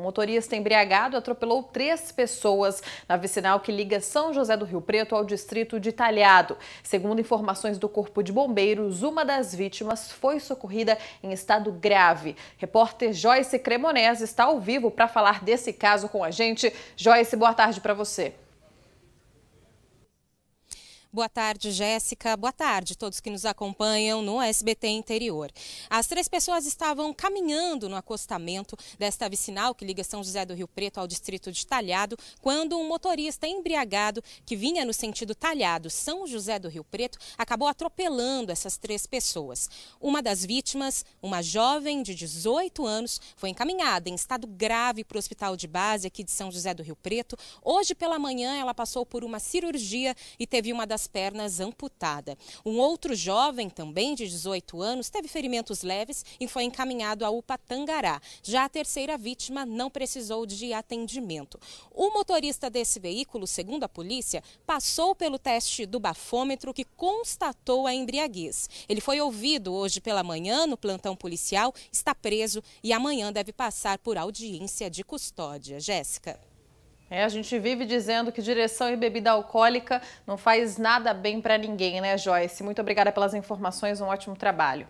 O motorista embriagado atropelou três pessoas na vicinal que liga São José do Rio Preto ao distrito de Talhado. Segundo informações do Corpo de Bombeiros, uma das vítimas foi socorrida em estado grave. Repórter Joyce Cremonese está ao vivo para falar desse caso com a gente. Joyce, boa tarde para você. Boa tarde, Jéssica. Boa tarde a todos que nos acompanham no SBT Interior. As três pessoas estavam caminhando no acostamento desta vicinal que liga São José do Rio Preto ao distrito de Talhado, quando um motorista embriagado que vinha no sentido Talhado, São José do Rio Preto, acabou atropelando essas três pessoas. Uma das vítimas, uma jovem de 18 anos, foi encaminhada em estado grave para o hospital de base aqui de São José do Rio Preto. Hoje pela manhã ela passou por uma cirurgia e teve uma das das pernas amputada. Um outro jovem, também de 18 anos, teve ferimentos leves e foi encaminhado à UPA Tangará. Já a terceira vítima não precisou de atendimento. O motorista desse veículo, segundo a polícia, passou pelo teste do bafômetro que constatou a embriaguez. Ele foi ouvido hoje pela manhã no plantão policial, está preso e amanhã deve passar por audiência de custódia. Jéssica. É, a gente vive dizendo que direção e bebida alcoólica não faz nada bem para ninguém, né, Joyce? Muito obrigada pelas informações, um ótimo trabalho.